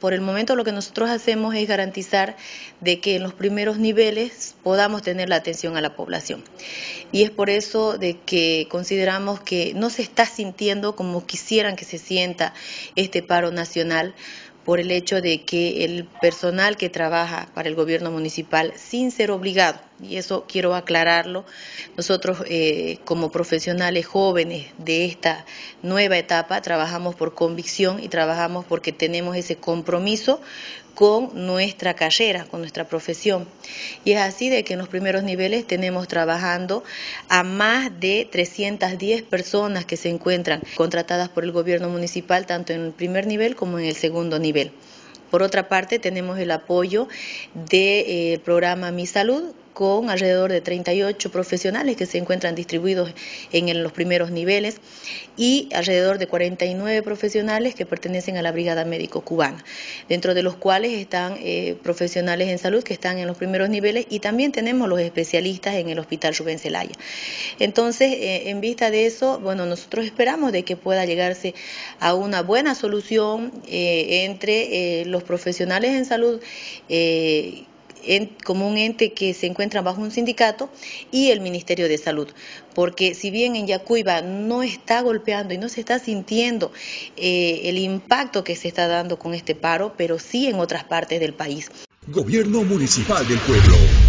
por el momento lo que nosotros hacemos es garantizar de que en los primeros niveles podamos tener la atención a la población. Y es por eso de que consideramos que no se está sintiendo como quisieran que se sienta este paro nacional por el hecho de que el personal que trabaja para el gobierno municipal, sin ser obligado, y eso quiero aclararlo, nosotros eh, como profesionales jóvenes de esta nueva etapa trabajamos por convicción y trabajamos porque tenemos ese compromiso con nuestra carrera, con nuestra profesión. Y es así de que en los primeros niveles tenemos trabajando a más de 310 personas que se encuentran contratadas por el gobierno municipal, tanto en el primer nivel como en el segundo nivel. Por otra parte, tenemos el apoyo del eh, programa Mi Salud, con alrededor de 38 profesionales que se encuentran distribuidos en los primeros niveles y alrededor de 49 profesionales que pertenecen a la Brigada Médico Cubana, dentro de los cuales están eh, profesionales en salud que están en los primeros niveles y también tenemos los especialistas en el Hospital Rubén Celaya. Entonces, eh, en vista de eso, bueno, nosotros esperamos de que pueda llegarse a una buena solución eh, entre los profesionales en salud como un ente que se encuentra bajo un sindicato y el Ministerio de Salud. Porque si bien en Yacuiba no está golpeando y no se está sintiendo eh, el impacto que se está dando con este paro, pero sí en otras partes del país. Gobierno Municipal del Pueblo.